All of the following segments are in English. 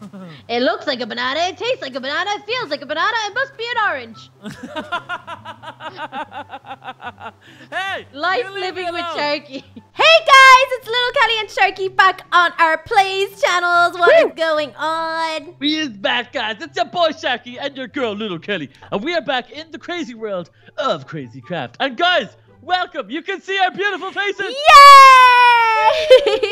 It looks like a banana, it tastes like a banana, it feels like a banana, it must be an orange. hey! Life you leave me living with alone. Sharky. Hey guys, it's Little Kelly and Sharky back on our plays channels. What is going on? We is back, guys. It's your boy Sharky and your girl Little Kelly, and we are back in the crazy world of Crazy Craft. And guys, welcome. You can see our beautiful faces.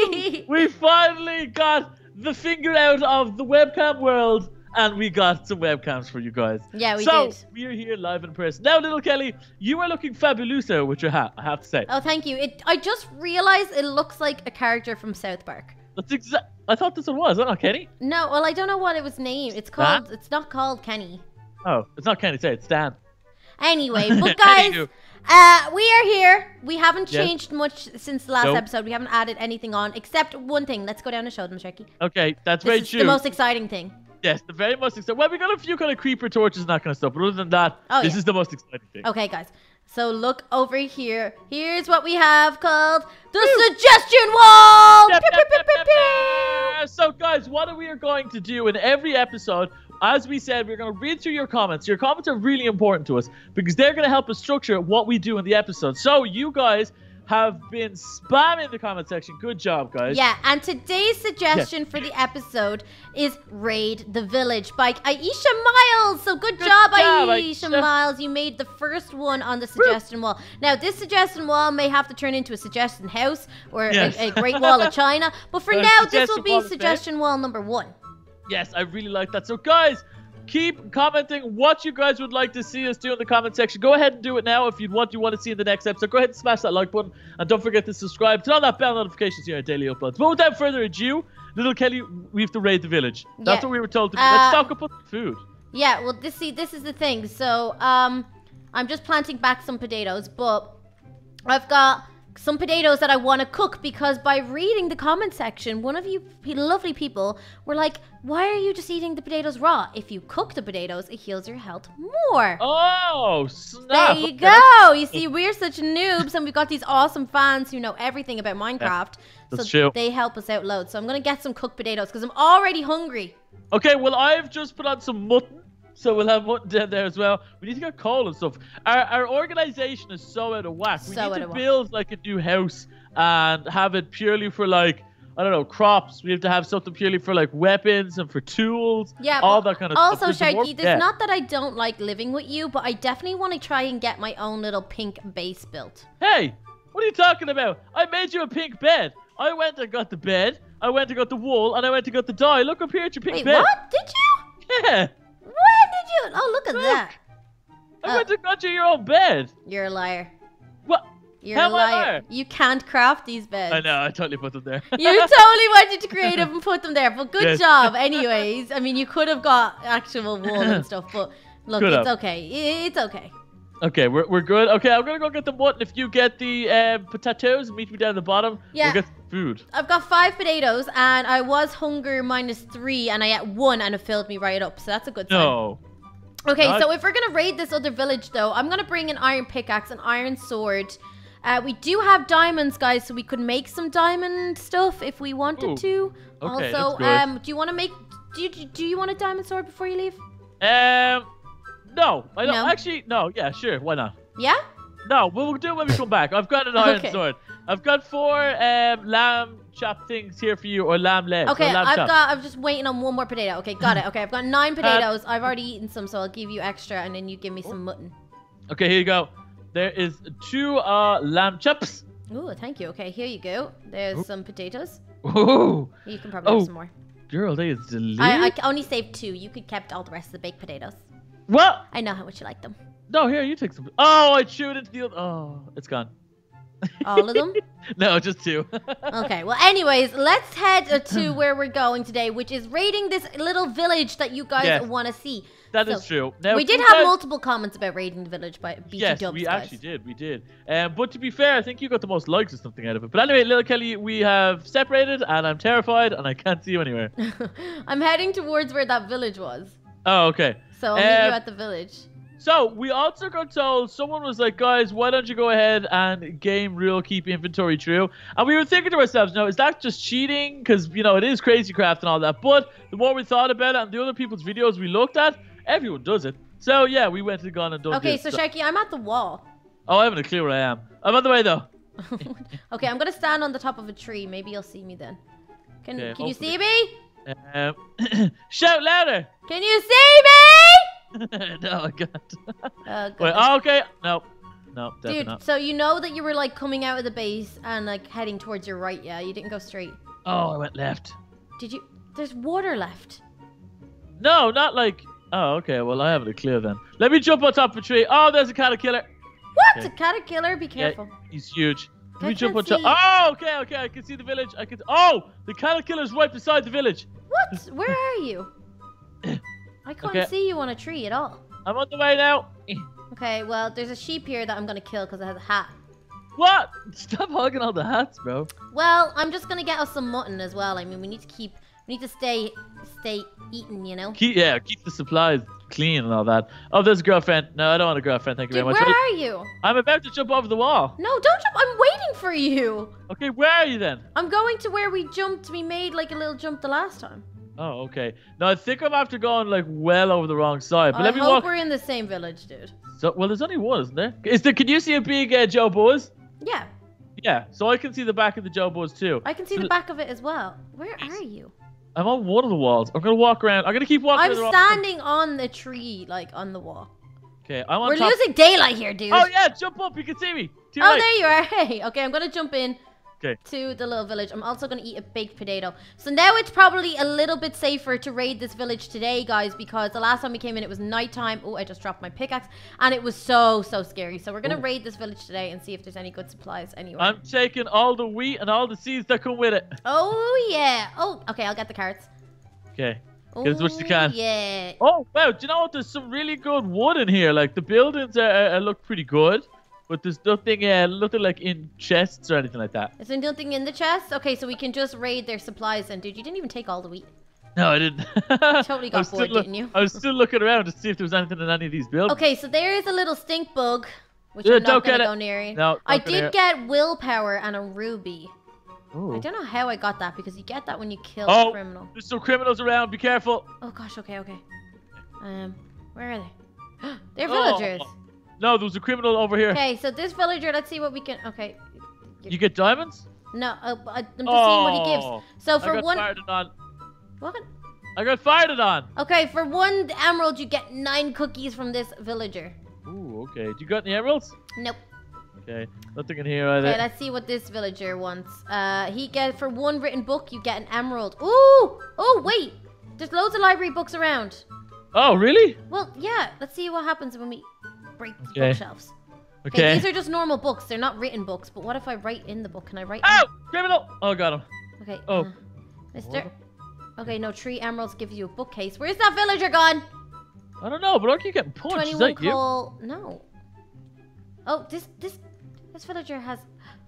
Yay! We finally got the finger out of the webcam world, and we got some webcams for you guys. Yeah, we so, did. we are here live in person. Now, Little Kelly, you are looking fabuloso with your hat. I have to say. oh, thank you. It. I just realized it looks like a character from South Park. That's exact. I thought this one was. Is that not Kenny? No, well, I don't know what it was named. It's called. It's not called Kenny. Oh, it's not Kenny. Say it's Dan. Anyway, but guys. Uh, we are here. We haven't Yes. changed much since the last Nope. episode. We haven't added anything on except one thing. Let's go down and show them, Sharky. Okay, that's This very true. the most exciting thing. Yes, the very most exciting. Well, we got a few kind of creeper torches and that kind of stuff, but other than that, Oh, this yeah. is the most exciting thing. Okay, guys. So look over here. Here's what we have called the suggestion wall. Yep, yep, yep, pew, yep, pew, yep. So, guys, what are we are going to do in every episode, as we said, we're going to read through your comments. Your comments are really important to us because they're going to help us structure what we do in the episode. So, you guys have been spamming the comment section. Good job, guys. Yeah, and today's suggestion for the episode is Raid the Village by Aisha Miles. So good, Good job, job, Aisha, Aisha. Miles. You made the first one on the suggestion wall. Now, this suggestion wall may have to turn into a suggestion house or a- Yes. a, Great Wall of China. But for now, this will be suggestion wall number one. Yes, I really like that. So, guys, keep commenting what you guys would like to see us do in the comment section. Go ahead and do it now if you want you want to see in the next episode. Go ahead and smash that like button and don't forget to subscribe. Turn on that bell notifications here at Daily Uploads. But without further ado, little Kelly, we have to raid the village. That's Yeah. what we were told to do. Uh, Let's stock up on food. Yeah, well, this see, this is the thing. So, um, I'm just planting back some potatoes, but I've got some potatoes that I want to cook because by reading the comment section, one of you lovely people were like, "Why are you just eating the potatoes raw? If you cook the potatoes, it heals your health more." Oh, snap. There you go. You see, we're such noobs, and we've got these awesome fans who know everything about Minecraft. that's so true. they help us out loads. So I'm gonna get some cooked potatoes because I'm already hungry. Okay, well, I've just put on some mutton. So we'll have one down there as well. We need to get coal and stuff. Our, our organization is so out of whack. We So out need to of whack. build like a new house and have it purely for like I don't know crops. We have to have something purely for like weapons and for tools. Yeah, all that kind of also, stuff. Also, Sharky, there's yeah. not that I don't like living with you, but I definitely want to try and get my own little pink base built. Hey, what are you talking about? I made you a pink bed. I went and got the bed. I went and got the wall, and I went and got the dye. Look up here at your pink Wait, bed. what? Did you? Yeah, You? Oh, look at Look. that. I Uh, went and got you your own bed. You're a liar. What? You're How a am I a liar. You can't craft these beds. I know. I totally put them there. You totally wanted to create them and put them there, but good Yes. job. Anyways, I mean, you could have got actual wool and stuff, but look, it's okay. It's okay. Okay, we're, we're good. Okay, I'm gonna go get the mutton. If you get the um, potatoes, meet me down at the bottom. Yeah. We'll get food. I've got five potatoes, and I was hunger minus three, and I ate one, and it filled me right up. So that's a good sign. No. Okay, Right. so if we're gonna raid this other village, though, I'm gonna bring an iron pickaxe, an iron sword. Uh, we do have diamonds, guys, so we could make some diamond stuff if we wanted Ooh. to. Okay, also, um, do you want to make? Do you, do you want a diamond sword before you leave? Um, no. I don't. No? Actually, no. Yeah, sure. Why not? Yeah. No, we'll do it when we come back. I've got an iron Okay. sword. I've got four um, lamb chop things here for you, or lamb legs. Okay, lamb I've chop. got. I'm just waiting on one more potato. Okay, got it. Okay, I've got nine potatoes. I've already eaten some, so I'll give you extra, and then you give me some mutton. Okay, here you go. There is two uh, lamb chops. Ooh, thank you. Okay, here you go. There's Ooh. some potatoes. Ooh, You can probably Oh, have some more. girl, that is delicious. I, I only saved two. You could kept all the rest of the baked potatoes. what? I know how much you like them. No, here, you take some. Oh, I chewed into the other. Oh, it's gone. All of them? No, just two. Okay, well, anyways, let's head to where we're going today, which is raiding this little village that you guys Yes. want to see. That is So, true. Now, we did have guys- multiple comments about raiding the village by BT Yes, Dubs, we guys. actually did. We did. Um, but to be fair, I think you got the most likes or something out of it. But anyway, little Kelly, we have separated, and I'm terrified, and I can't see you anywhere. I'm heading towards where that village was. Oh, okay. So I'll meet you Um, at the village. So we also got told someone was like, guys, why don't you go ahead and gamerule, keep inventory true? And we were thinking to ourselves, no, is that just cheating? Because you know it is crazy craft and all that. But the more we thought about it and the other people's videos we looked at, everyone does it. So yeah, we went and gone and done. Okay, so Sharky, I'm at the wall. oh, I haven't a clue where I am. I'm on the way though. okay, I'm gonna stand on the top of a tree. Maybe you'll see me then. Can Okay, Can you see me? Um, shout louder. Can you see me? no, I. Oh, Wait, oh, okay. Nope. Nope. Dude, not. so you know that you were like coming out of the base and like heading towards your right, yeah? You didn't go straight. Oh, I went left. Did you? There's water left. No, not like. Oh, okay. Well, I haven't a clue then. Let me jump on top of a tree. Oh, there's a caterpillar. What? Okay. A caterpillar? Be Yeah. careful. He's huge. Let me jump on top. Oh, okay, okay. I can see the village. I can. Oh, the caterpillar's right beside the village. What? Where are you? I can't Okay. see you on a tree at all. I'm on the way now. Okay, well, there's a sheep here that I'm gonna kill because it has a hat. What? Stop hogging all the hats, bro. Well, I'm just gonna get us some mutton as well. I mean, we need to keep, we need to stay, stay eating, you know. Keep yeah, keep the supplies clean and all that. Oh, there's a girlfriend. No, I don't want a girlfriend. Thank you Dude, very much. where are you? I'm about to jump over the wall. No, don't jump. I'm waiting for you. Okay, where are you then? I'm going to where we jumped. We made like a little jump the last time. Oh, okay. Now I think I'm after going like well over the wrong side. But I let me hope walk. we're in the same village, dude. So, well, there's only one, isn't there? Is there? Can you see a big uh, Joe Buzz? Yeah, Yeah. So I can see the back of the Joe Buzz too. I can see So the back of it as well. Where are you? I'm on one of the walls. I'm gonna walk around. I'm gonna keep walking. I'm standing on the tree, like on the wall. Okay, I'm on We're top. losing daylight here, dude. Oh yeah, jump up. You can see me. Oh, right. there you are. Hey, okay, I'm gonna jump in Okay. to the little village. I'm also gonna eat a baked potato. So now it's probably a little bit safer to raid this village today, guys, because the last time we came in, it was nighttime. Oh, I just dropped my pickaxe, and it was so so scary. So we're gonna Oh. raid this village today and see if there's any good supplies anywhere. I'm taking all the wheat and all the seeds that come with it. oh yeah. Oh, okay, I'll get the carrots. Okay. Oh, get as much as you Oh, can. Yeah. Oh wow, do you know what? There's some really good wood in here. Like the buildings are look pretty good, but there's nothing, uh, nothing like in chests or anything like that. Is there nothing in the chest? Okay, so we can just raid their supplies. And dude, you didn't even take all the wheat. No, I didn't. Totally got bored, didn't you? I was still looking around to see if there was anything in any of these buildings. Okay, so there is a little stink bug, which Yeah, I'm not gonna go near. No, I did get willpower and a ruby. I don't know how I got that because you get that when you kill Oh. a criminal. There's some criminals around. Be careful. Oh gosh, okay, okay. Um, where are they? They're Oh. No, there was a criminal over here. Okay, so this villager, let's see what we can. Okay, You get diamonds? no, uh, I- I'm just seeing what he gives. Oh, So I for got one, fired on. what? I got fired on. Okay, for one emerald, you get nine cookies from this villager. Ooh, okay. Do you got any emeralds? Nope. Okay. Nothing in here either. Okay, let's see what this villager wants. Uh, he get for one written book, you get an emerald. Ooh! Oh wait, there's loads of library books around. oh, really? Well, yeah. Let's see what happens when we break Okay. bookshelves. Okay, Okay. these are just normal books. They're not written books. But what if I write in the book? Can I write? in- Oh, criminal! Oh, got him. Okay. Oh. uh, Mister. Okay, no. Tree emeralds give you a bookcase. Where's that villager gone? I don't know, but I keep getting punched. Twenty-one that you? No. Oh, this this this villager has.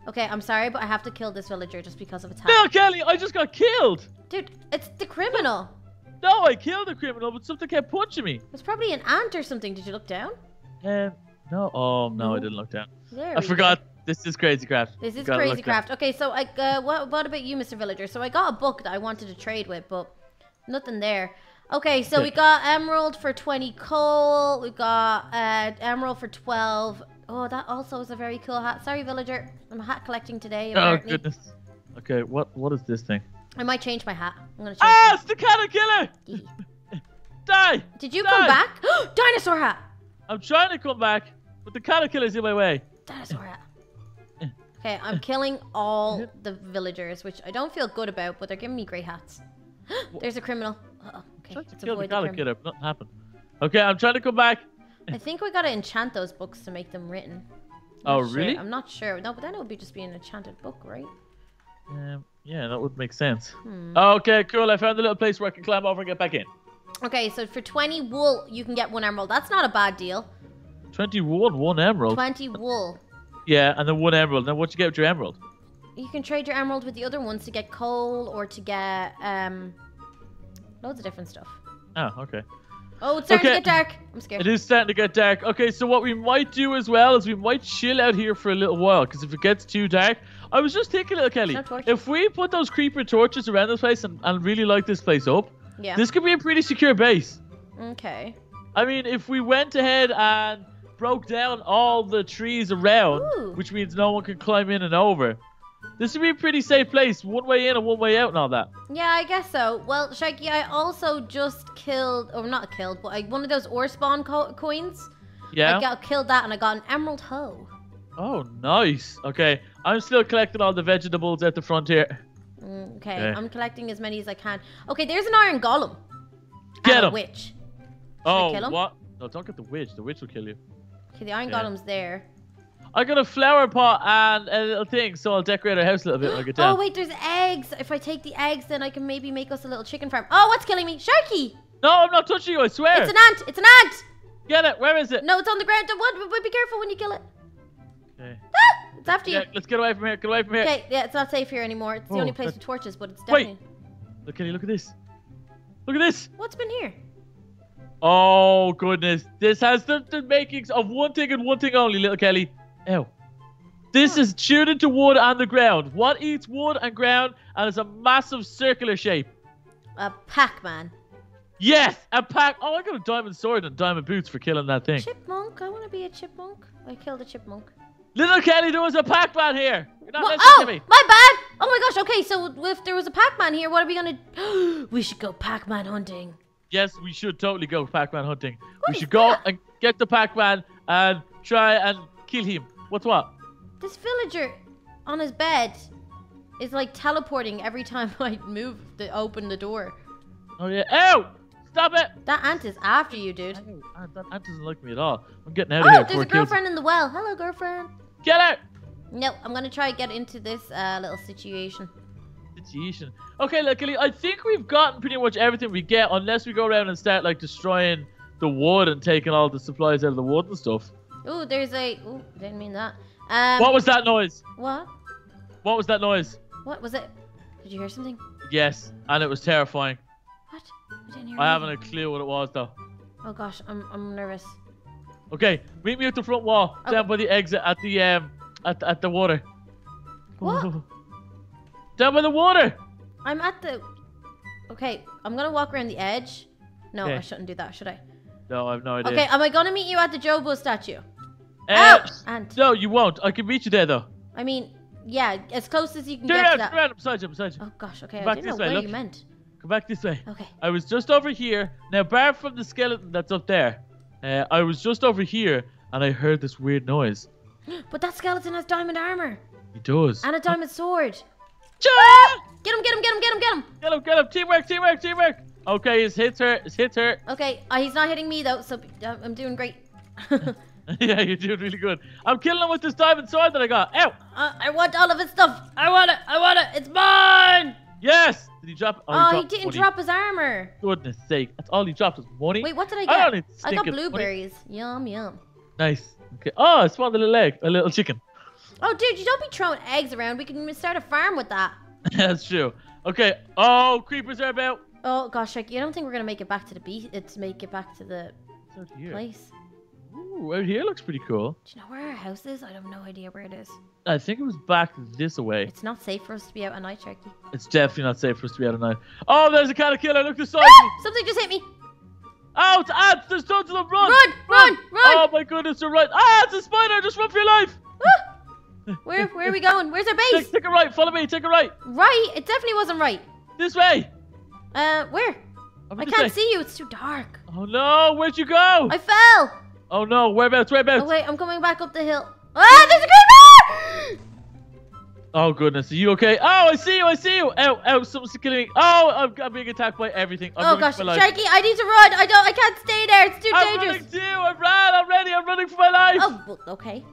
Okay, I'm sorry, but I have to kill this villager just because of its hat. Bill Kelly, I just got killed. Dude, it's the criminal. No, I killed the criminal, but something kept punching me. It's probably an ant or something. Did you look down? Um, no. Oh, no, I didn't look down. There. I forgot. This is crazy craft. This is Gotta crazy look down. craft. Okay, so I uh, what what about you, Mr. Villager? So I got a book that I wanted to trade with, but nothing there. Okay, so we got emerald for 20 coal. We got uh, emerald for 12. Oh, that also is a very cool hat. Sorry, villager. I'm hat collecting today. Oh Apparently. goodness. Okay, what what is this thing? I might change my hat. I'm gonna change. Ah, it's the caterpillar! Die! Did you die. come back? Dinosaur hat. I'm trying to come back, but the caterpillar's in my way. Dinosaur hat. Okay, I'm killing all the villagers, which I don't feel good about, but they're giving me grey hats. There's a criminal. Uh-oh. Okay, Trying to kill the avoid the criminal. caterpillar, but nothing happened. Okay, I'm trying to come back. I think we gotta enchant those books to make them written. I'm Oh, not sure. really? I'm not sure. No, but then it would be just be an enchanted book, right? Um, yeah, that would make sense. Hmm. Okay, cool. I found a little place where I can climb over and get back in. Okay, so for 20 wool, you can get one emerald. That's not a bad deal. 21, one emerald. 20 wool. Yeah, and then one emerald. Now, what you get with your emerald? You can trade your emerald with the other ones to get coal or to get um loads of different stuff. Oh, okay. Oh, it's starting Okay. to get dark. I'm scared. It is starting to get dark. Okay, so what we might do as well is we might chill out here for a little while because if it gets too dark, I was just thinking, little Kelly, No if we put those creeper torches around this place and, and really light this place up, Yeah. this could be a pretty secure base. Okay. I mean, if we went ahead and broke down all the trees around, Ooh. which means no one can climb in and over, this would be a pretty safe place. One way in and one way out and all that. Yeah, I guess so. Well, Sharky, I also just killed, or not killed, but I, one of those OreSpawn co- coins. Yeah. I got killed that, and I got an emerald hoe. Oh, nice. Okay, I'm still collecting all the vegetables at the front here. Mm, okay, Okay. I'm collecting as many as I can. Okay, there's an iron golem. Get a him. witch. oh, kill him? what? No, don't get the witch. The witch will kill you. Okay, the iron Yeah. golem's there. I got a flower pot and a little thing, so I'll decorate our house a little bit when I get Oh wait, there's eggs. If I take the eggs, then I can maybe make us a little chicken farm. Oh, what's killing me? Sharky! No, I'm not touching you. I swear. It's an ant! It's an ant! Get it. Where is it? No, it's on the ground. What? But Be careful when you kill it. It's after Yeah, you. let's get away from here. Get away from here. Okay, yeah, it's not safe here anymore. It's the Oh, only place with torches, but it's Wait. definitely. Look, Kenny, look at this. Look at this. What's been here? Oh goodness, this has the, the makings of one thing and one thing only, little Kelly. Ew. This is chewed into wood and the ground. What eats wood and ground and is a massive circular shape? A Pac-Man. Yes, a pack. Oh, I got a diamond sword and diamond boots for killing that thing. Chipmunk. I want to be a chipmunk. I killed a chipmunk. Little Kelly, there was a Pac-Man here. You're not listening oh, to me. my bad. Oh my gosh. Okay, so if there was a Pac-Man here, what are we gonna? we should go Pac-Man hunting. Yes, we should totally go Pac-Man hunting. What we should go that? and get the Pac-Man and try and kill him. What's what? This villager on his bed is like teleporting every time I move to open the door. Oh yeah. Ow! Stop it! That ant is after you, dude. That ant doesn't like me at all. I'm getting out of Oh, here there's a girlfriend in the well. Hello, girlfriend. Get out! No, I'm gonna try to get into this uh, little situation. Situation. Okay, luckily, I think we've gotten pretty much everything we get, unless we go around and start like destroying the wood and taking all the supplies out of the wood and stuff. Oh, there's a. Oh, didn't mean that. Um, what was that noise? What? What was that noise? What was it? Did you hear something? Yes, and it was terrifying. What? I didn't hear. I haven't a clue what it was though. Oh gosh, I'm I'm nervous. Okay, meet me at the front wall, Okay. down by the exit at the um at at the water. What? Down by the water. I'm at the. Okay, I'm gonna walk around the edge. No, I shouldn't do that, should I? No, I have no idea. Okay, am I gonna meet you at the Jobo statue? Uh, Ow! Ant. no, you won't. I can meet you there though. I mean, yeah, as close as you can Turn get to that. turn around, beside you, beside you. Oh gosh, okay, Come I didn't know way, where look. you meant. Come back this way. Okay. I was just over here. Now, bar from the skeleton that's up there, uh, I was just over here and I heard this weird noise. But that skeleton has diamond armor He does. and a diamond sword. Get him, get him, get him, get him, get him. Get him, get him. Teamwork, teamwork, teamwork. Okay, his hits hurt. His hits hurt. Okay, uh, he's not hitting me though, so uh, I'm doing great. uh, yeah, you're doing really good. I'm killing him with this diamond sword that I got. Ow! I want all of his stuff. I want it. I want it. It's mine. Yes! Did he drop? Oh, he, oh, dropped didn't money. drop his armor. Goodness sake. That's all he dropped was money. Wait, what did I I get? don't I got stinking money. blueberries. Yum yum. Nice. Okay. Oh, I spawned a little egg. A little chicken. Oh, dude, you don't be throwing eggs around. We can start a farm with that. That's true. Okay. Oh, creepers are about. Oh gosh, like, you don't think we're gonna make it back to the beach? Uh, it's make it back to the place? Ooh, out here looks pretty cool. Do you know where our house is? I have no idea where it is. I think it was back this way. It's not safe for us to be out at night, Sharky. It's definitely not safe for us to be out at night. Oh, there's a killer. Look beside me. Ah! Something just hit me. Oh, it's ants. There's tons of them. Run. Run, run, run. Oh my goodness, they're right. Ah, it's a spider. Just run for your life. Ah! Where where are we going? Where's our base? Take, take a right. Follow me. Take a right. Right. It definitely wasn't right. This way. Uh, where? I can't way. see you. It's too dark. Oh no, where'd you go? I fell. Oh no, whereabouts? Whereabouts? Oh wait, I'm coming back up the hill. Ah, there's a creeper! Oh goodness, are you okay? Oh, I see you, I see you. Ow, ow, someone's killing me. Oh, I'm, I'm being attacked by everything. I'm Oh gosh, for my life. Sharky, I need to run. I don't. I can't stay there. It's too I'm dangerous. running too. I ran. I'm ready. I'm running for my life. Oh, well, okay.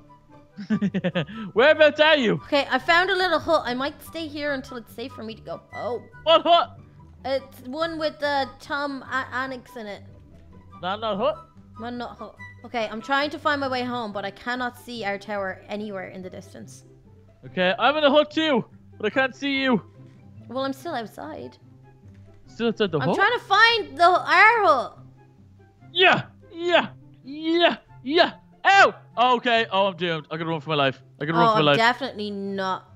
Whereabouts are you? Okay, I found a little hut. I might stay here until it's safe for me to go. Oh, What hut? it's one with uh, Tom Annex in it. Not not hut. One not hut. Okay, I'm trying to find my way home, but I cannot see our tower anywhere in the distance. Okay, I'm in a hut too, but I can't see you. Well, I'm still outside. Still outside the I'm hut. trying to find the our hut. Yeah, yeah, yeah, yeah. Ow! Oh, okay. Oh, I'm doomed. I gotta run for my life. I gotta Oh, run for my I'm life. definitely not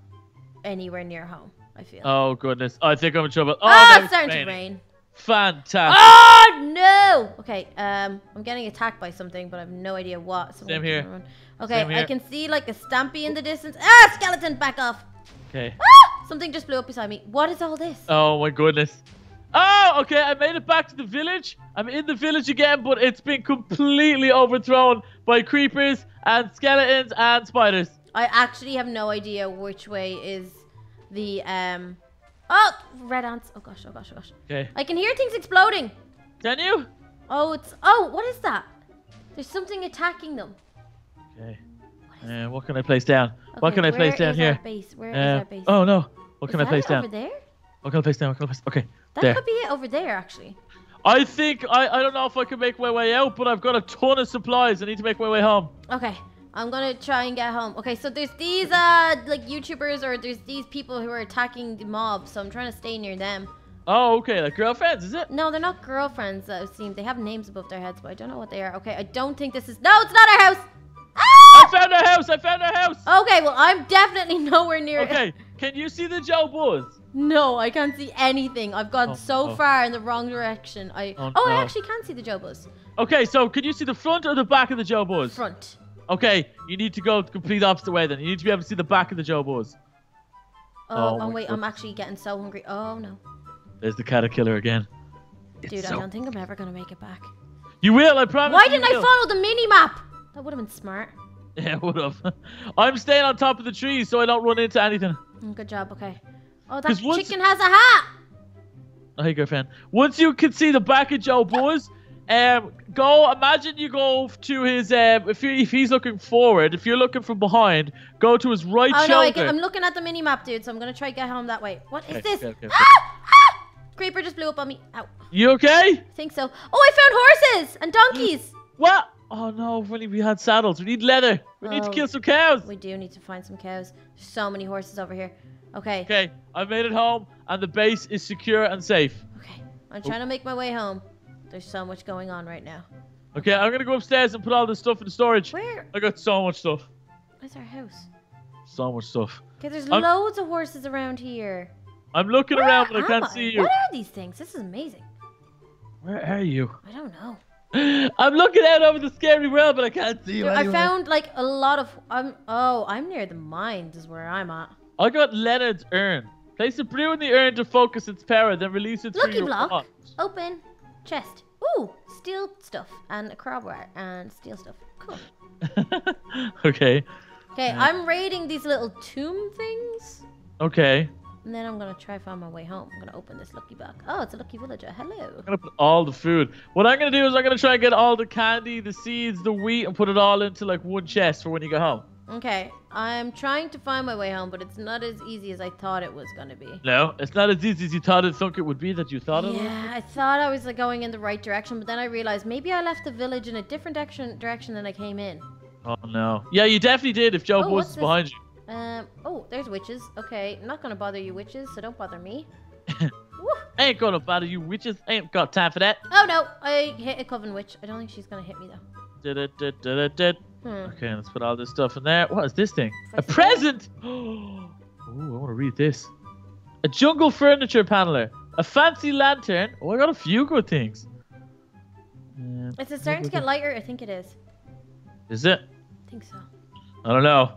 anywhere near home. I feel. Oh goodness. I think I'm in trouble. Oh, ah, now it's starting to rain. Fantastic. Oh no! Okay, um, I'm getting attacked by something, but I have no idea what. so Same here. Okay, Same I can see like a stampy in the distance. Ah, skeleton, back off! Okay. Ah! Something just blew up beside me. What is all this? Oh my goodness. Oh, okay. I made it back to the village. I'm in the village again, but it's been completely overthrown by creepers and skeletons and spiders. I actually have no idea which way is the um. Oh, red ants! Oh gosh! Oh gosh! Oh gosh! Okay. I can hear things exploding. Can you? Oh, it's oh, what is that? There's something attacking them. Okay. Uh, what can I place down? what can I place where down is here? Base? Where is Uh, our base? oh no. What Is can I place down? Over there? What can I place down? What can I place? Okay. That there. could be it over there, actually. I think I, I don't know if I can make my way out, but I've got a ton of supplies. I need to make my way home. Okay, I'm gonna try and get home. Okay, so there's these uh like YouTubers or there's these people who are attacking the mob, so I'm trying to stay near them. Oh, okay. Like girlfriends, is it? No, they're not girlfriends. That it seems they have names above their heads, but I don't know what they are. Okay, I don't think this is. No, it's not our house. I Ah! found a house. I found a house. Okay, well I'm definitely nowhere near. it. Okay. Can you see the Joe Buzz? No, I can't see anything. I've gone Oh, so oh. far in the wrong direction. I. Oh, Oh, I actually can see the Jobos. Okay, so can you see the front or the back of the Joe Buzz? Front. Okay, you need to go the complete opposite way then. You need to be able to see the back of the Joe Buzz. Oh, Oh, oh, my wait, I'm actually getting so hungry. Oh no, There's the caterpillar again. It's dude, I so- don't think I'm ever gonna make it back. You will, I promise. Why didn't I will. follow the mini map? That would have been smart. Yeah, would have. I'm staying on top of the trees so I don't run into anything. Mm, Good job. Okay. Oh, that 'Cause once- chicken has a hat. Oh, hey, girlfriend. Once you can see the back of Joe Buzz, um, go. Imagine you go to his. Um, if you if he's looking forward, if you're looking from behind, go to his right Oh no, shoulder. I can, I'm looking at the mini map, dude. So I'm gonna try to get home that way. What is Okay, this? okay, okay. Ah! Ah! Creeper just blew up on me. Ow. You okay? I think so. Oh, I found horses and donkeys. What? Oh no! If only we had saddles. We need leather. We need to Oh. kill some cows. we do need to find some cows. There's so many horses over here. Okay. Okay, I made it home, and the base is secure and safe. Okay. I'm trying to make my way home. There's so much going on right now. Okay, I'm gonna go upstairs and put all this stuff in storage. Where I got so much stuff. is our house? So much stuff. Okay, there's I'm- loads of horses around here. I'm looking Where around, but I can't see you. What are these things? This is amazing. Where are you? I don't know. I'm looking out over the scary world, but I can't see you. Dude, I found like a lot of. Um. Oh, I'm near the mines. Is where I'm at. I got Leonard's urn. Place a brew in the urn to focus its power, then release it through Lucky your block. Open. Chest. Ooh, steel stuff and a crowbar and steel stuff. Cool. okay. Okay, Yeah. I'm raiding these little tomb things, Okay. and then I'm gonna try find my way home. I'm gonna open this lucky block. Oh, it's a lucky villager. Hello. I'm gonna put all the food. What I'm gonna do is I'm gonna try and get all the candy, the seeds, the wheat, and put it all into like one chest for when you go home. Okay, I'm trying to find my way home, but it's not as easy as I thought it was gonna be. No, it's not as easy as you thought it thunk it would be that you thought it was. Yeah, I thought I was like going in the right direction, but then I realized maybe I left the village in a different direction direction than I came in. Oh no. Yeah, you definitely did if Joe Oh, what's is this? behind you. Um. Oh, there's witches. Okay, I'm not gonna bother you, witches. So don't bother me. I ain't gonna bother you witches. I ain't got time for that. Oh no, I hit a coven witch. I don't think she's gonna hit me though. Hmm. Okay, let's put all this stuff in there. What is this thing? A present! Oh, I want to read this. A jungle furniture paneler. A fancy lantern. Oh, I got a few good things. Is it starting to get lighter? I think it is. Is it? I think so. I don't know.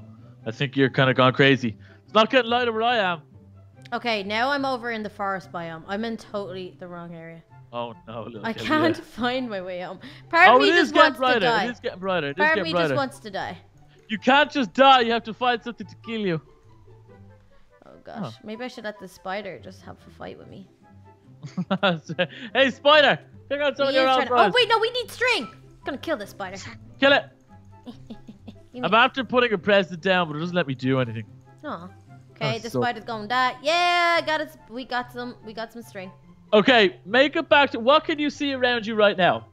I think you're kind of gone crazy. It's not getting lighter where I am. Okay, now I'm over in the forest biome. I'm in totally the wrong area. Oh no, little I Kelly, can't yeah. find my way home. Part Oh, of me just getting wants to brighter. die. It is getting brighter. It is Part of getting me brighter. just wants to die. You can't just die. You have to find something to kill you. Oh gosh, maybe I should let the spider just have a fight with me. hey, spider! Pick out some He of your own to- Oh wait, no, we need string. Gonna kill this spider. Kill it! I'm me- after putting a present down, but it doesn't let me do anything. Aw. Okay, That's the so- spider's gonna die. Yeah, got it. We got some. We got some string. Okay, make it back to what can you see around you right now?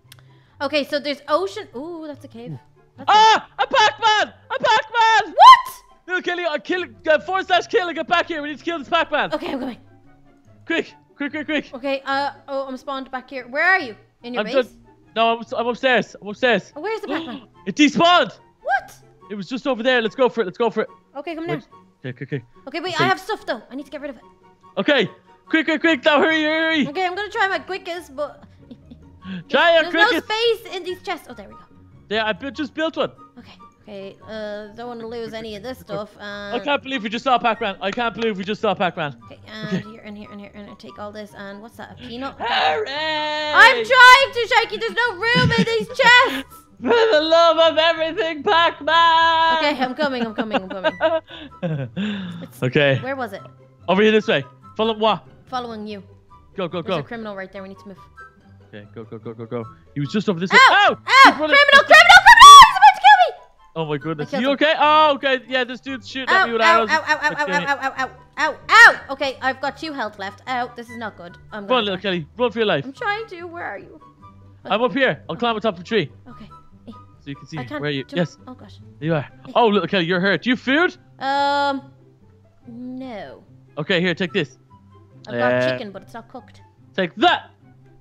Okay, so there's ocean. Ooh, that's a cave. That's a- Ah! A Pac-Man! A Pac-Man! What? No, kill you! Kill uh, forward slash kill! Get back here! We need to kill this Pac-Man! Okay, I'm going. Quick! Quick! Quick! Quick! Okay. Uh. Oh, I'm spawned back here. Where are you? In your I'm base? just- No, I'm, I'm upstairs. I'm upstairs. Oh, where's the Pac-Man? it despawned. what? It was just over there. Let's go for it. Let's go for it. Okay, come down. Wait. Okay, okay, okay. Okay, wait, Okay. I have stuff though. I need to get rid of it. Okay, quick, quick, quick! Now hurry, hurry! Okay, I'm gonna try my quickest, but Try your there's no space in these chests. Oh, there we go. Yeah, I bu- just built one. Okay, okay. Uh, don't want to lose any of this stuff. Uh, I can't believe we just saw Pac-Man. I can't believe we just saw Pac-Man. Okay, and here and here and here and here. Take all this and what's that? A peanut? Okay. Hurry! I'm trying to, Sharky. There's no room in these chests. For the love of everything, Pac-Man! Okay, I'm coming. I'm coming. I'm coming. okay, Where was it? over here this way. Follow moi. Following you. Go, go, There's go. a criminal right there. We need to move. Okay, go, go, go, go, go. He was just over this. Ow! Ow! Ow! Criminal! Criminal! Criminal! He's about to kill me! Oh my goodness. You him. okay? Oh, okay. Yeah, this dude's shooting at me with Ow! arrows. Ow! Ow! Ow! That's Ow! Ow! Ow! Ow! Ow! Ow! Okay, I've got two health left. Ow! This is not good. I'm Run, little. Kelly. Run for your life. I'm trying to. Where are you? I'm up here. I'll climb on top of a tree Okay. so you can see me. Where are you? Yes, Oh gosh. there you are. Oh, little Kelly, you're hurt. Do you food? Um. No. Okay, here, take this. I've got Uh, chicken, but it's not cooked. Take that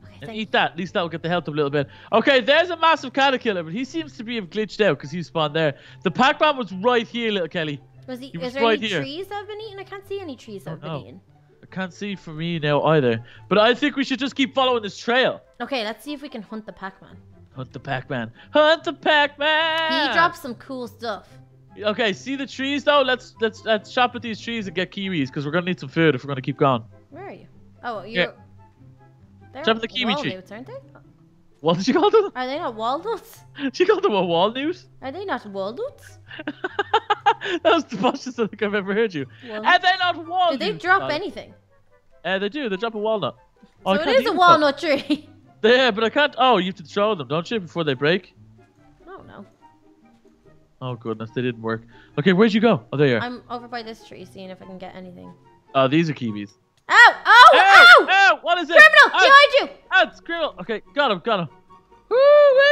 Okay. and Thank eat that. At least that'll get the health up a little bit. Okay, there's a massive caterpillar, but he seems to be have glitched out because he spawned there. The Pac-Man was right here, little Kelly. Was he? he was is there right any here. trees that have been eaten? I can't see any trees that Oh, have been eaten. I can't see for me now either. But I think we should just keep following this trail. Okay, let's see if we can hunt the Pac-Man. Hunt the Pac-Man. Hunt the Pac-Man. He dropped some cool stuff. Okay, see the trees though. Let's let's let's shop at these trees and get kiwis because we're gonna need some food if we're gonna keep going. Where are you? Oh, you're. They're Jump the kiwi tree. walnuts, aren't they? What did you call them? Are they not walnuts? She called them a walnut. Are they not walnuts? that was the poshest I think I've ever heard you. Walnuts? Are they not walnuts? Do they drop Dolly? anything? Uh, they do. They drop a walnut. Oh, I so it can't a them. walnut tree. Yeah, but I can't. Oh, you have to throw them, don't you, before they break? oh no. Oh goodness, they didn't work. Okay, where'd you go? Oh, there you are. I'm over by this tree seeing if I can get anything. Oh, these are kiwis. Ow! Oh! Ow! Ow! Ow! What is it? Criminal! Behind you! Ow, it's criminal. Okay, got him, got him. Woo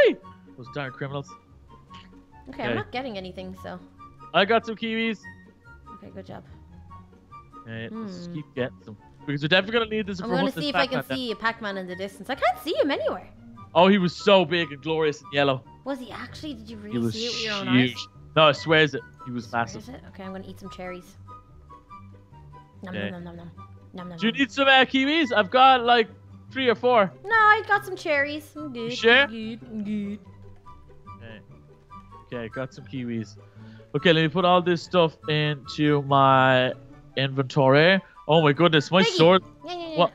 wee! Those darn criminals. Okay, Okay. I'm not getting anything, so. I got some kiwis. Okay, good job. Okay, let's just Hmm. keep getting some. Because we're definitely gonna need this I'm gonna see if I can down. see a Pac-Man in the distance. I can't see him anywhere. Oh, he was so big and glorious and yellow. Was he actually? Did you really see it with your own huge. eyes? No, I swears it. He was massive. Okay, I'm gonna eat some cherries. Nom Okay. nom nom nom nom. Nom nom. Do you need some uh, kiwis? I've got like three or four. No, I got some cherries. I'm good. sure? I'm good. I'm good. Okay. Okay, got some kiwis. Okay, let me put all this stuff into my inventory. Oh my goodness, my Piggy. sword, Yeah, yeah, yeah. What?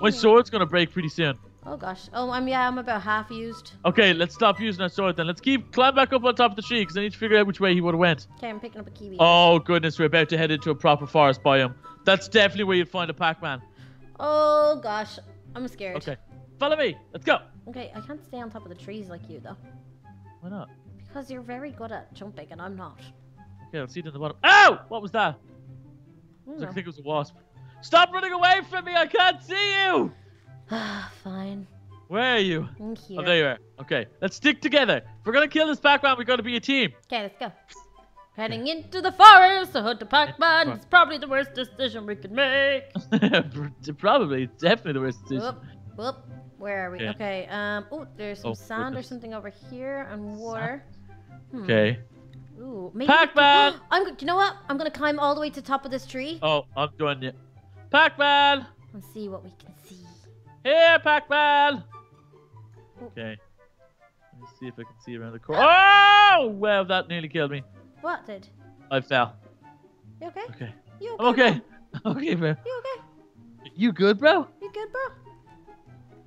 my sword's gonna break pretty soon. Oh gosh. Oh, I'm yeah. I'm about half used. Okay, let's stop using that sword then. Let's keep climb back up on top of the tree because I need to figure out which way he would have went. Okay, I'm picking up a kiwi. Oh goodness, we're about to head into a proper forest biome. That's definitely where you'd find a Pac-Man. Oh gosh, I'm scared. Okay, follow me. Let's go. Okay, I can't stay on top of the trees like you though, Why not? because you're very good at jumping and I'm not. Okay, I'll see you in the bottom. Ow! What was that? I I think it was a wasp. Stop running away from me! I can't see you. Ah, Fine. Where are you? I'm here. Oh, there you are. Okay, let's stick together. If we're gonna kill this Pac-Man, we gotta be a team. Okay, let's go. Heading into the forest to hunt the Pac-Man. It's probably the worst decision we could make. Probably, definitely the worst decision. Whoop, whoop. Where are we? Yeah. Okay. Um. Oh, there's some Oh, sand or something over here and water. Hmm. Okay. Ooh, maybe. Pac-Man! I'm. Do you know what? I'm gonna climb all the way to the top of this tree Oh, I'm doing it. Pac-Man! Let's see what we can see. Here, Pac-Man! Okay. Let me see if I can see around the corner. Oh! Well, that nearly killed me. What did? I fell. You okay? Okay. You okay? I'm okay. bro? Okay, bro. You okay? You good, bro? You good, bro?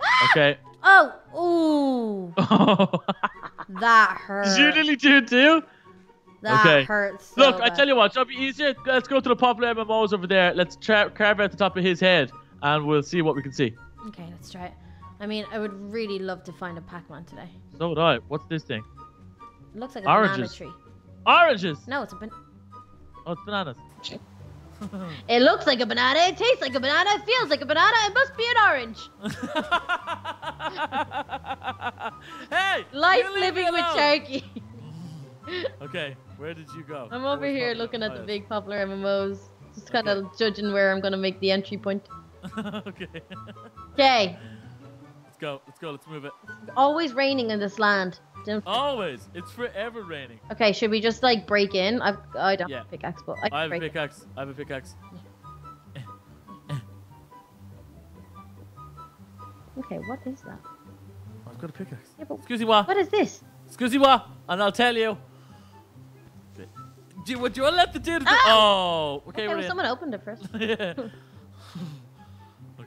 Okay. Oh, ooh, Oh. that hurt. Did you nearly do it too? that Okay. hurts. So Look, I tell you what, it'll be easier. Let's go to the PopularMMOs over there. Let's carve out the top of his head, and we'll see what we can see. Okay, let's try it. I mean, I would really love to find a Pac-Man today. So would I. What's this thing? It looks like a banana tree. Oranges. No, it's a ban- Oh, it's bananas. It looks like a banana. It tastes like a banana. It feels like a banana. It must be an orange. hey! Life living with. Sharky. Okay, where did you go? I'm over Where's here looking at Oh, the yeah. big PopularMMOs. Just kind of judging where I'm gonna make the entry point. okay. Okay. Let's go. Let's go. Let's move it. It's always raining in this land. Don't. Always. It's forever raining. Okay, should we just like break in? I've I don't Yeah. have a pickaxe, but I I have a break in. pickaxe. I have a pickaxe. Okay, what is that? I've got a pickaxe. Yeah, but Excuse me, what? what is this? Excuse me, what? And I'll tell you. Do you, would you want to let the dude? Ah! Oh, okay, Okay, well, in. someone opened it first. Yeah.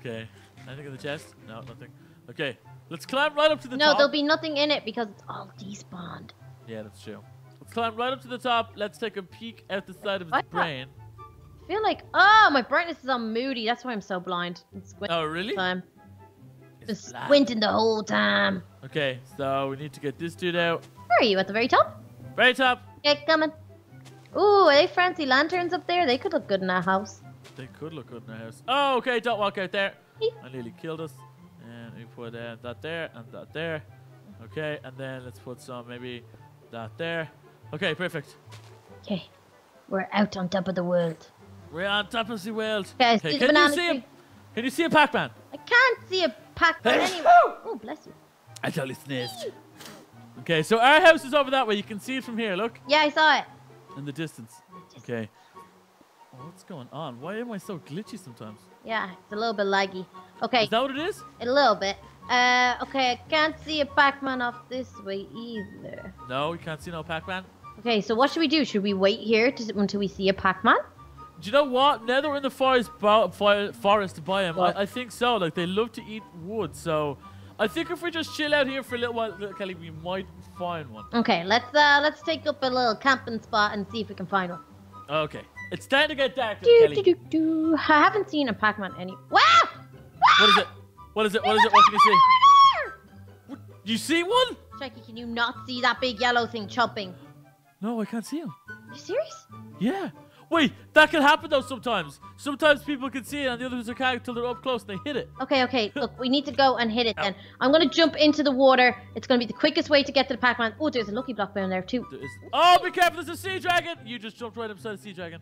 Okay. Anything in the chest? No, nothing. Okay. Let's climb right up to the no, top. No, there'll be nothing in it because it's all despawned. Yeah, that's true. Let's climb right up to the top. Let's take a peek at the side of his brain. I feel like oh, my brightness is on moody. That's why I'm so blind. Oh, really? time. Black. squinting the whole time. Okay, so we need to get this dude out. Where are you? At the very top? Very top. Okay, coming. Ooh, are they fancy lanterns up there? They could look good in that house. They could look good in the house. Oh, okay, don't walk out there. I nearly killed us. And we put uh, that there and that there. Okay, and then let's put some, maybe that there. Okay, perfect. Okay, we're out on top of the world. We're on top of the world. Okay, Okay, can you see him? Can you see a Pac-Man? I can't see a Pac-Man anywhere. Oh, bless you. I totally sneezed. Okay, so our house is over that way. You can see it from here. Look Yeah, I saw it. in the distance. Okay. What's going on? Why am I so glitchy sometimes? Yeah, it's a little bit laggy. Okay, Is that what it is? a little bit. Uh, okay, I can't see a Pac-Man off this way either. No, we can't see no Pac-Man. Okay, so what should we do? Should we wait here to, until we see a Pac-Man? Do you know what? Now that we're in the forest, bo- forest to buy them, I, I think so. Like they love to eat wood, so I think if we just chill out here for a little while, Kelly, we might find one. Okay, let's uh let's take up a little camping spot and see if we can find one. Okay, it's time to get dark, Do, Kelly. do, do, do. I haven't seen a Pac-Man any. Wow! What is it? What is it? What is it? What can you see? What- You see one? Chucky, can you not see that big yellow thing chopping? No, I can't see him. Are you serious? Yeah. Wait, that can happen though sometimes. Sometimes people can see it and the others are can't until they're up close and they hit it. Okay, okay. Look, we need to go and hit it then. I'm gonna jump into the water. It's gonna be the quickest way to get to the Pac-Man. Oh, there's a lucky block down there too. There is- Oh, be careful! There's a sea dragon. You just jumped right upside a sea dragon.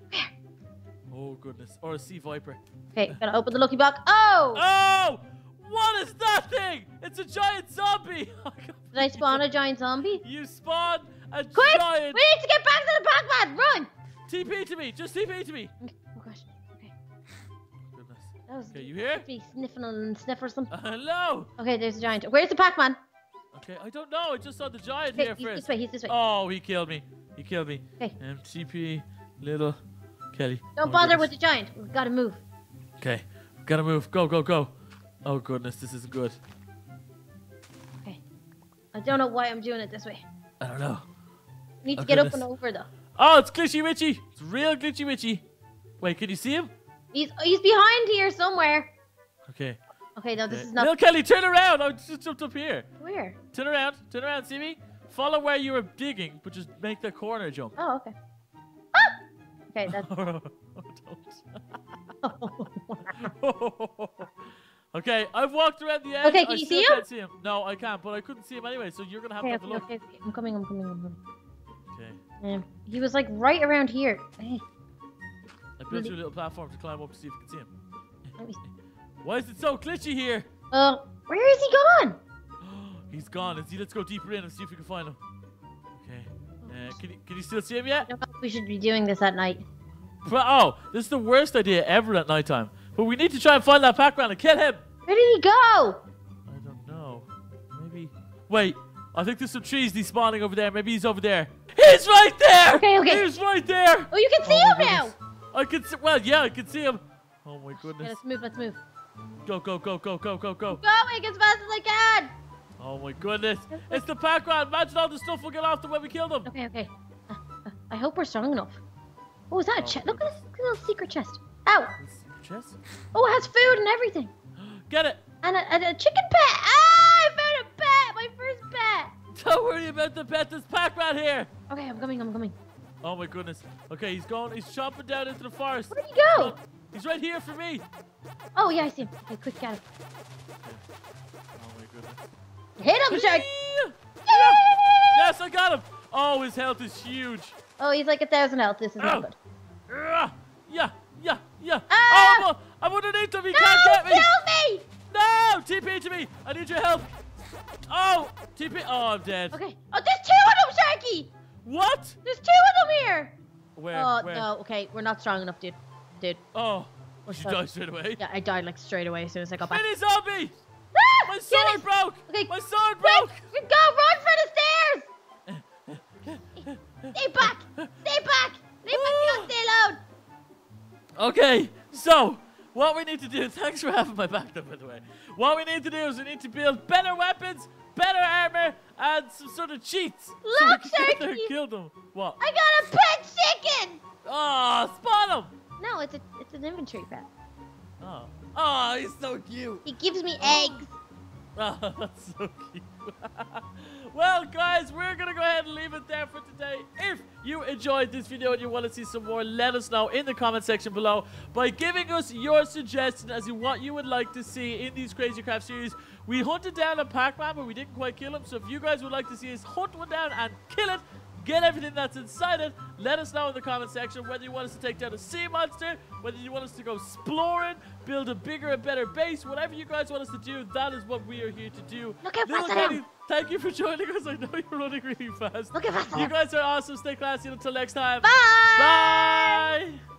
Oh goodness, or a sea viper. Okay, gotta open the lucky block. Oh! Oh! What is that thing? It's a giant zombie! Oh, Did I spawn a giant zombie? You spawned a Quick! We need to get back to the Pac-Man! Run! TP to me! Just TP to me! Okay. Oh gosh. Okay. Goodness. That was Okay, you here? be sniffing and sniff or something. Uh, hello! Okay, there's a giant. Where's the Pac-Man? Okay, I don't know. I just saw the giant Okay, here he's first. this way. He's this way. Oh, he killed me. He killed me. Okay. Um, TP, little Kelly. Don't Oh, bother goodness. with the giant. We've got to move. Okay, We've gotta move. Go, go, go. Oh goodness, this isn't good. Okay. I don't know why I'm doing it this way. I don't know. We need to Oh, get up and over though. Oh, it's glitchy witchy. It's real glitchy witchy. Wait, can you see him? He's he's behind here somewhere. Okay. Okay, no, this okay. is not Little Kelly, turn around. I just jumped up here. where. Turn around. Turn around. See me? Follow where you were digging, but just make the corner jump. Oh, okay. Ah! Okay, that's. oh, don't. okay, I've walked around the edge. Okay, I can you still see him? can't see him? No, I can't, but I couldn't see him anyway, so you're gonna have okay, to have okay, a look. okay, okay. I'm coming. I'm coming. I'm coming. He was like right around here. Hey, I built you a little platform to climb up to see if you can see him. me. Why is it so glitchy here? Uh, where is he gone? He's gone. Let's see. Let's go deeper in and see if we can find him. Okay. Uh, can you can you still see him yet? I don't know if we should be doing this at night. But, oh, this is the worst idea ever at nighttime. But we need to try and find that Pac-Man and kill him. Where did he go? I don't know. Maybe. Wait. I think there's some trees despawning over there. Maybe he's over there. He's right there. Okay, okay. He's right there. Oh, you can see Oh him my now. I can see. Well, yeah, I can see him. Oh my Okay, goodness. let's move. Let's move. Go, go, go, go, go, go, go. Going as fast as I can. Oh my goodness. It's the Pac-Man. Imagine all the stuff we'll get them when we kill them. Okay, okay. Uh, uh, I hope we're strong enough. Oh, is that a Oh, chest? Look at this little secret chest. Ow! Secret Chest? Oh, it has food and everything. Get it. And a, and a chicken pet. Ah, I found a pet. Don't worry about the pet. There's Pac-Man here. Okay, I'm coming. I'm coming. Oh my goodness. Okay, he's going. He's chopping down into the forest. Where'd he go? He's right here for me. Oh, yeah, I see him. Okay, quick, get him. Oh my goodness. Hit him, Shark. Yes, I got him. Oh, his health is huge. Oh, he's like a thousand health. This is Oh. not good. Ah, Yeah, yeah, yeah. Ah! Oh, I'm, I'm underneath him. He No, can't get me. kill me! No! TP to me! I need your help! Oh! TP! Oh, I'm dead. Okay. Oh, there's two of them, Sharky! What? There's two of them here! Where? oh, Where? no. Okay, we're not strong enough, dude. Dude. Oh. Oh, she Oh. died straight away. Yeah, I died like straight away as soon as I got back. Mini zombie! Ah! My sword broke! Okay, My sword Quick! broke! Go, run for the stairs! Stay back! Stay back! Leave my fiance alone! Okay, so what we need to do, thanks for having my back though, by the way. What we need to do is we need to build better weapons, better armor, and some sort of cheats. so Look, there Sharky! kill them. What? I got a pet chicken! Oh, spawn him! No, it's a it's an inventory pet. Oh. Oh, he's so cute. He gives me eggs. Oh, that's so cute. well, guys, we're going to go ahead and leave it there for today. If you enjoyed this video and you want to see some more, let us know in the comment section below by giving us your suggestion as to what you would like to see in these Crazy Craft series. We hunted down a Pac-Man, but we didn't quite kill him. So if you guys would like to see us hunt one down and kill it, Get everything that's inside it. Let us know in the comment section whether you want us to take down a sea monster, whether you want us to go exploring, build a bigger and better base, whatever you guys want us to do, that is what we are here to do. Look how Little fast I am. Thank you for joining us. I know you're running really fast. Look how fast You guys are awesome. Stay classy. Until next time. Bye! Bye.